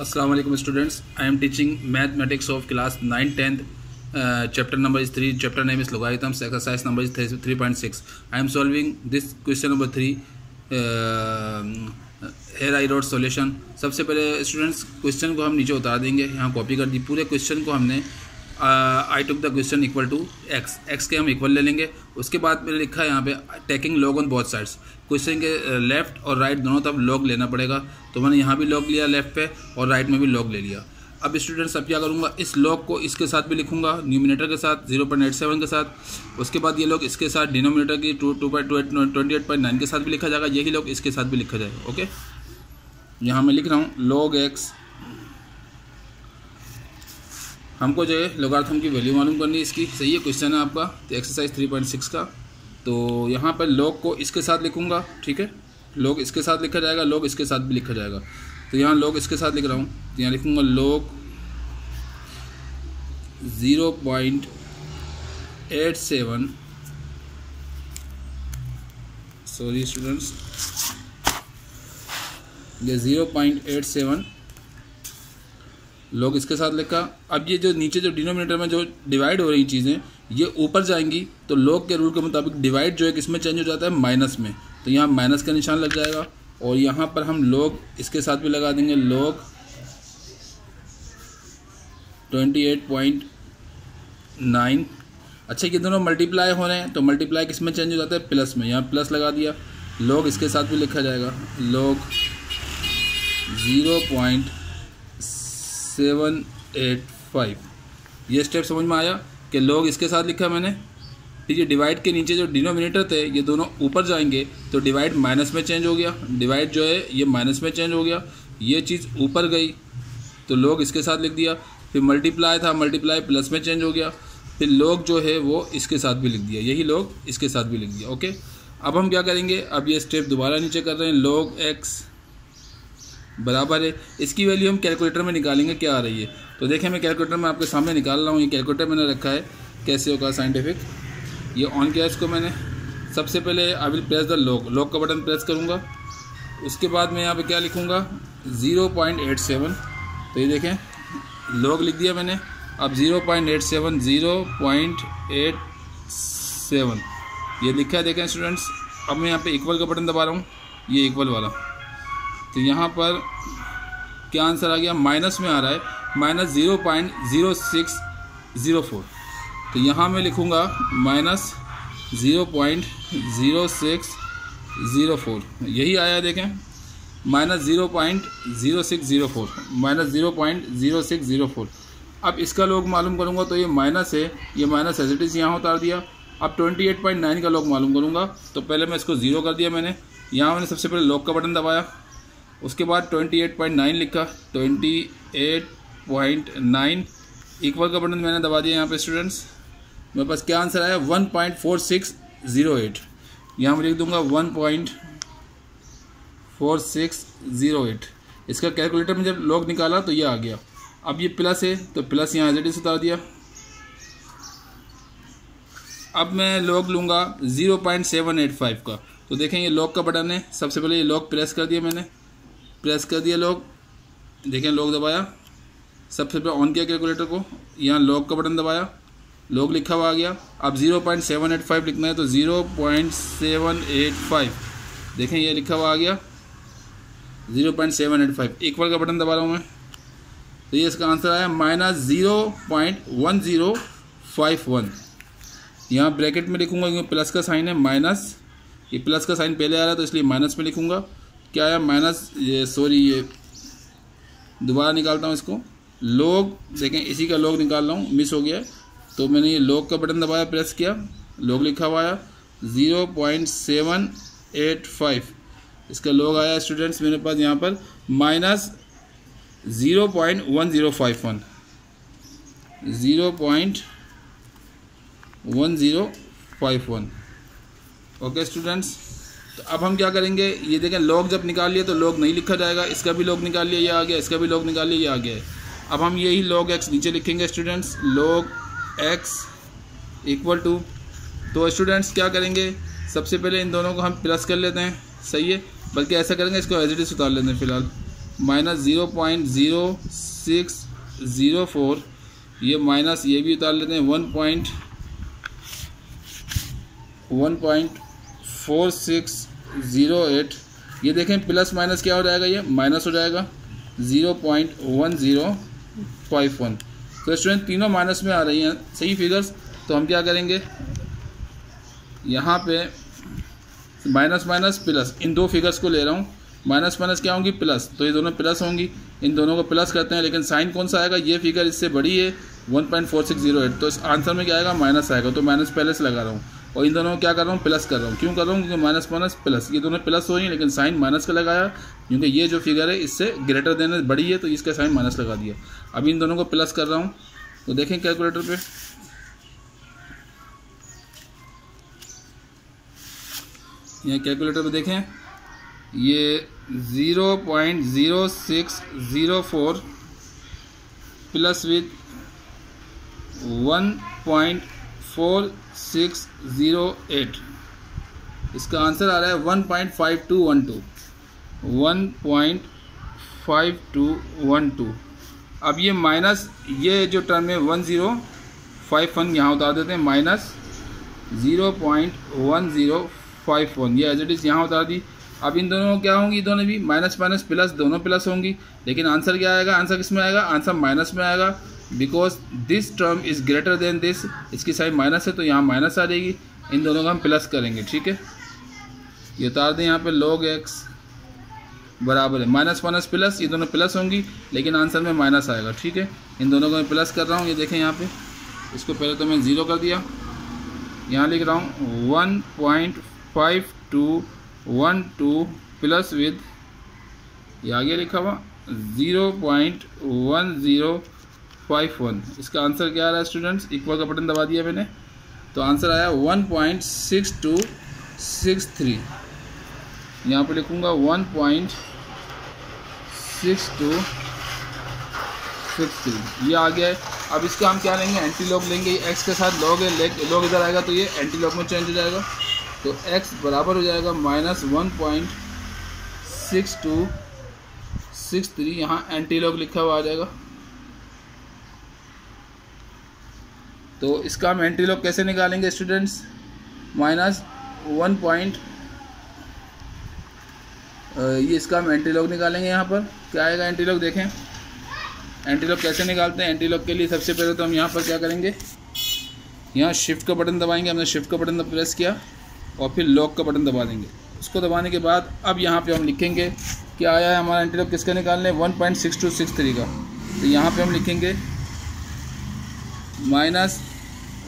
Aslam students I am teaching mathematics of class nine tenth chapter number is three chapter name is logarithms exercise number is three point six I am solving this question number three here I wrote solution सबसे पहले students question को हम नीचे उतार देंगे। यहाँ copy कर दी। पूरे क्वेश्चन को हमने I took the question equal to x x के हम इक्वल ले लेंगे। उसके बाद मैंने लिखा है यहाँ पे taking log on both sides question के लेफ़्ट और राइट दोनों तरफ़ लॉग लेना पड़ेगा। तो मैंने यहाँ भी लॉग लिया लेफ़्ट पे और राइट में भी लॉग ले लिया। अब स्टूडेंट्स अब क्या करूँगा? इस लॉग को इसके साथ भी लिखूँगा न्यूमिनेटर के साथ ज़ीरो पॉइंट एट सेवन के साथ। उसके बाद ये लोग इसके साथ डिनोमिनेटर की two two point twenty eight point nine के साथ भी लिखा जाएगा। यही लोग इसके साथ भी लिखा जाएगा ओके यहाँ मैं लिख रहा हूँ लॉग एक्स हमको जो है लोगार्थम की वैल्यू मालूम करनी है इसकी। सही है क्वेश्चन है आपका तो एक्सरसाइज थ्री पॉइंट सिक्स का। तो यहाँ पर लॉग को इसके साथ लिखूँगा, ठीक है? लॉग इसके साथ लिखा जाएगा लॉग इसके साथ भी लिखा जाएगा। तो यहाँ लॉग इसके साथ लिख रहा हूँ। तो यहाँ लिखूँगा log zero point eight seven sorry students ये zero point eight seven log इसके साथ लिखा अब ये जो नीचे जो डिनोमिनेटर में जो डिवाइड हो रही चीज़ें, ये ऊपर जाएँगी तो लोग के रूल के मुताबिक डिवाइड जो है किसमें चेंज हो जाता है माइनस में। तो यहाँ माइनस का निशान लग जाएगा, और यहाँ पर हम लोग इसके साथ भी लगा देंगे लोग ट्वेंटी एट पॉइंट नाइन अच्छा ये दोनों मल्टीप्लाई हो रहे हैं तो मल्टीप्लाई किसमें चेंज हो जाता है? प्लस में। यहाँ प्लस लगा दिया। लोग इसके साथ भी लिखा जाएगा, log zero point seven eight five ये स्टेप समझ में आया कि लोग इसके साथ लिखा मैंने? ठीक है डिवाइड के नीचे जो डिनोमिनेटर थे, ये दोनों ऊपर जाएँगे तो डिवाइड माइनस में चेंज हो गया। डिवाइड जो है, ये माइनस में चेंज हो गया। ये चीज़ ऊपर गई तो लोग इसके साथ लिख दिया। फिर मल्टीप्लाई था मल्टीप्लाई प्लस में चेंज हो गया। फिर लोग जो है, वो इसके साथ भी लिख दिया। यही लोग इसके साथ भी लिख दिया ओके अब हम क्या करेंगे? अब ये स्टेप दोबारा नीचे कर रहे हैं लोग एक्स बराबर है। इसकी वैल्यू हम कैलकुलेटर में निकालेंगे क्या आ रही है। तो देखें, मैं कैलकुलेटर में आपके सामने निकाल रहा हूँ। ये कैलकुलेटर मैंने रखा है। कैसे होगा साइंटिफिक ये ऑन किया इसको मैंने। सबसे पहले I will press the log log का बटन प्रेस करूँगा। उसके बाद मैं यहाँ पे क्या लिखूँगा? ज़ीरो पॉइंट एट सेवन तो ये देखें लॉक लिख दिया मैंने। अब zero point eight seven zero point eight seven ये लिखा है, देखें स्टूडेंट्स अब मैं यहाँ पे इक्वल का बटन दबा रहा हूँ। ये इक्वल वाला। तो यहाँ पर क्या आंसर आ गया? माइनस में आ रहा है। Minus zero point zero six zero four तो यहाँ मैं लिखूँगा minus zero point zero six zero four यही आया देखें। Minus zero point zero six zero four minus zero point zero six zero four अब इसका लोग मालूम करूँगा तो ये माइनस है। ये माइनस एज यहाँ उतार दिया। अब ट्वेंटी एट पॉइंट नाइन का लोग मालूम करूँगा। तो पहले मैं इसको ज़ीरो कर दिया मैंने। यहाँ मैंने सबसे पहले लॉक का बटन दबाया। उसके बाद ट्वेंटी एट पॉइंट नाइन लिखा twenty eight point nine equal का बटन मैंने दबा दिया यहाँ पे स्टूडेंट्स मेरे पास क्या आंसर आया? वन पॉइंट यहाँ मैं लिख दूँगा one point four six zero eight इसका कैलकुलेटर में जब लॉग निकाला तो ये आ गया। अब ये प्लस है तो प्लस यहाँ एज उतार दिया। अब मैं लॉग लूँगा zero point seven eight five का। तो देखें ये लॉक का बटन है। सबसे पहले ये लॉक प्रेस कर दिया मैंने। प्रेस कर दिया लॉक देखें लॉक दबाया। सबसे पहले ऑन किया कैलकुलेटर को। यहाँ लॉक का बटन दबाया। लॉक लिखा हुआ आ गया। अब zero point seven eight five लिखना है तो zero point seven eight five देखें ये लिखा हुआ आ गया। Zero point seven eight five equal का बटन दबा रहा हूँ मैं। तो ये इसका आंसर आया। Minus zero point one zero five one यहाँ ब्रैकेट में लिखूँगा क्योंकि प्लस का साइन है। माइनस ये प्लस का साइन पहले आ रहा है तो इसलिए माइनस में लिखूँगा। क्या आया माइनस ये सॉरी ये दोबारा निकालता हूँ इसको। लोग देखें, इसी का लोग निकाल रहा हूँ मिस हो गया तो मैंने ये लोग का बटन दबाया प्रेस किया लोग लिखा हुआ आया zero point seven eight five इसका लोग आया स्टूडेंट्स मेरे पास यहाँ पर minus zero point one zero five one zero point one zero five one okay students तो अब हम क्या करेंगे? ये देखें लॉग जब निकाल लिया तो लॉग नहीं लिखा जाएगा। इसका भी लॉग निकाल लिया ये आ गया। इसका भी लॉग निकाल लिया ये आ गया। अब हम यही लॉग एक्स नीचे लिखेंगे students log x equal to तो स्टूडेंट्स क्या करेंगे? सबसे पहले इन दोनों को हम प्लस कर लेते हैं। सही है? बल्कि ऐसा करेंगे, इसको एज इट इज़ उतार लेते हैं फ़िलहाल। Minus zero point zero six zero four ये माइनस ये भी उतार लेते हैं। One point one point four six zero eight. ये देखें, प्लस माइनस क्या हो जाएगा ये? माइनस हो जाएगा zero point one zero five one. तो स्टूडेंट, तीनों माइनस में आ रही हैं। सही फिगर्स तो हम क्या करेंगे? यहाँ पे माइनस माइनस प्लस, इन दो फिगर्स को ले रहा हूँ। माइनस माइनस क्या होंगी? प्लस। तो ये दोनों प्लस होंगी। इन दोनों को प्लस करते हैं, लेकिन साइन कौन सा आएगा? ये फिगर इससे बड़ी है, one point four six zero eight. तो इस आंसर में क्या आएगा? माइनस आएगा। तो माइनस पहले से लगा रहा हूँ। और इन दोनों क्या कर रहा हूँ? प्लस कर रहा हूँ। क्यों कर रहा हूँ? क्योंकि माइनस माइनस प्लस ये दोनों प्लस हो रही हैं, लेकिन साइन माइनस का लगाया। क्योंकि ये जो फिगर है, इससे ग्रेटर देने बड़ी है तो इसका साइन माइनस लगा दिया। अभी इन दोनों को प्लस कर रहा हूँ। तो देखें कैलकुलेटर पे। यहाँ कैलकुलेटर पर देखें। ये zero point zero six zero four plus with one point four six zero eight इसका आंसर आ रहा है one point five two one two one point five two one two अब ये माइनस ये जो टर्म है वन ज़ीरो फाइव वन यहाँ उतार देते हैं minus zero point one zero five one ये एज इट इज़ यहाँ उतार दी। अब इन दोनों क्या होंगी? दोनों भी माइनस माइनस प्लस दोनों प्लस होंगी। लेकिन आंसर क्या आएगा? आंसर किसमें आएगा? आंसर माइनस में आएगा। Because this term is greater than this इसकी साइड माइनस है तो यहाँ माइनस आ जाएगी। इन दोनों का हम प्लस करेंगे, ठीक है? ये उतार दें, यहाँ पे लॉग एक्स बराबर है। माइनस माइनस प्लस ये दोनों प्लस होंगी, लेकिन आंसर में माइनस आएगा, ठीक है? इन दोनों को मैं प्लस कर रहा हूँ, ये देखें यहाँ पे। इसको पहले तो मैं ज़ीरो कर दिया। यहाँ लिख रहा हूँ one point five two one two plus with ये आगे लिखा हुआ zero point one zero five one इसका आंसर क्या आ रहा है स्टूडेंट्स इक्वल का बटन दबा दिया मैंने। तो आंसर आया one point six two six three यहाँ पर लिखूँगा one point six two six three ये आ गया है। अब इसका हम क्या लेंगे? Anti log. लेंगे एक्स के साथ लॉग है लेग लॉग इधर आएगा तो ये एंटी लॉग में चेंज हो जाएगा। तो एक्स बराबर हो जाएगा minus one point six two six three यहाँ एंटी लॉग लिखा हुआ आ जाएगा। तो इसका हम एंट्री लॉग कैसे निकालेंगे स्टूडेंट्स माइनस वन पॉइंट ये इसका हम एंट्री लॉग निकालेंगे यहाँ पर। क्या आएगा एंटी लॉग देखें। एंट्री लॉग कैसे निकालते हैं? एंटी लॉग के लिए सबसे पहले तो हम यहाँ पर क्या करेंगे? यहाँ शिफ्ट का बटन दबाएँगे। हमने शिफ्ट का बटन प्रेस किया और फिर लॉक का बटन दबा देंगे। उसको दबाने के बाद अब यहाँ पे हम लिखेंगे कि आया है हमारा एंटीलॉक किसका निकालने? One point six two six three का। तो यहाँ पे हम लिखेंगे minus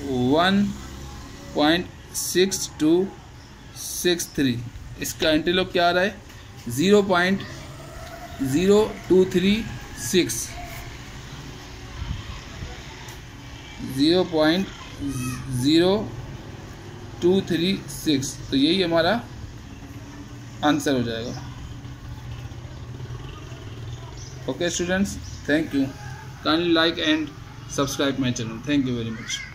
one point six two six three इसका एंटीलॉक क्या आ रहा है? Zero point zero two three six zero point zero two three six तो यही हमारा आंसर हो जाएगा। Okay students thank you kindly like and subscribe my channel. Thank you very much.